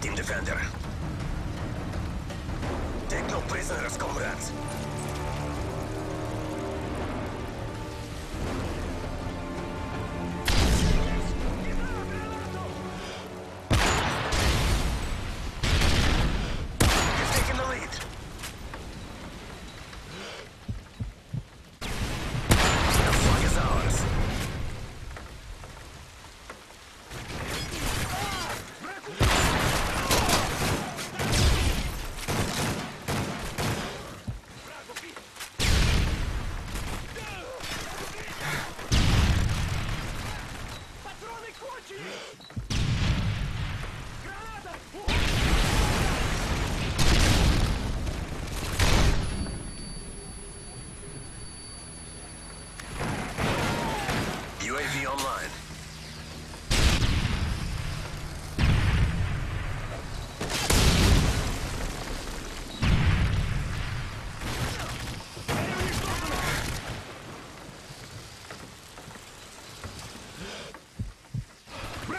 Team Defender. Take no prisoners, comrades.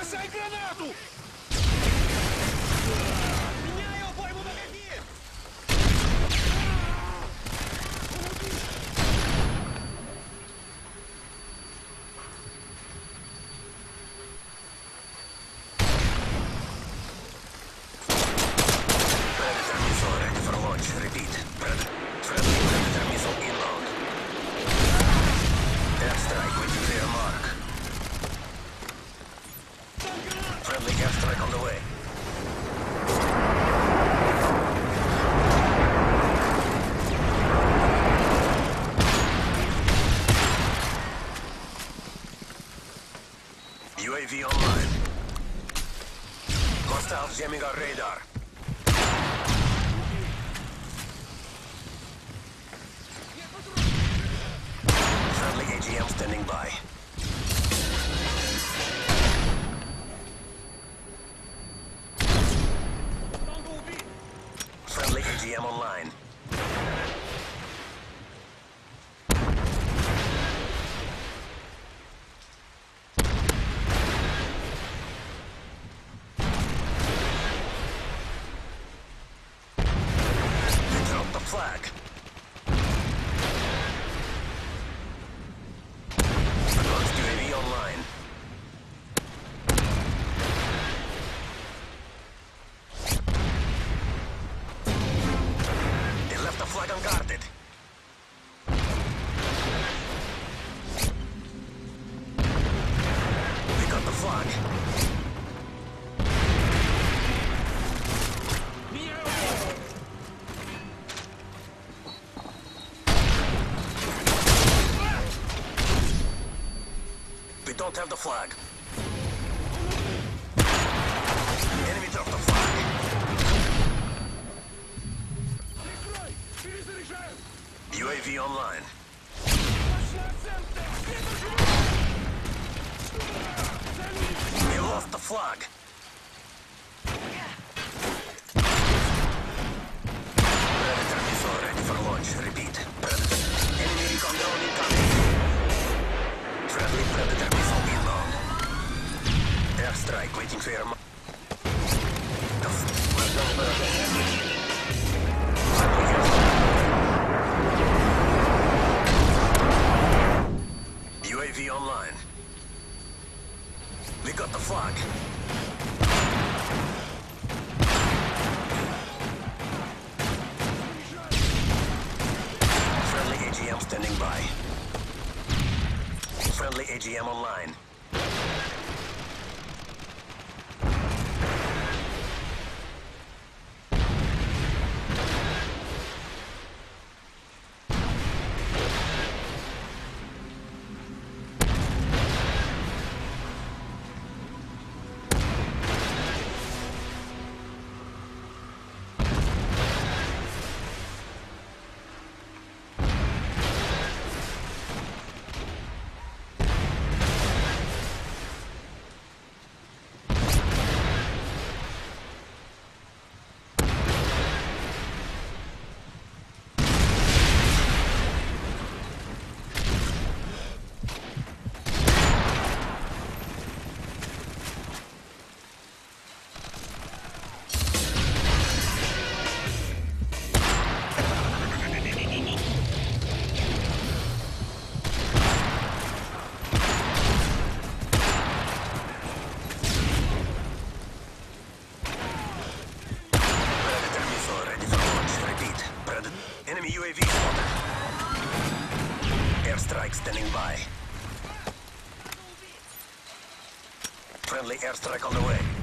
sai granado! Hostiles jamming our radar. Friendly AGM standing by. them guarded. We got the flag. We don't have the flag. UAV online. We lost the flag. BGM online. Friendly airstrike on the way.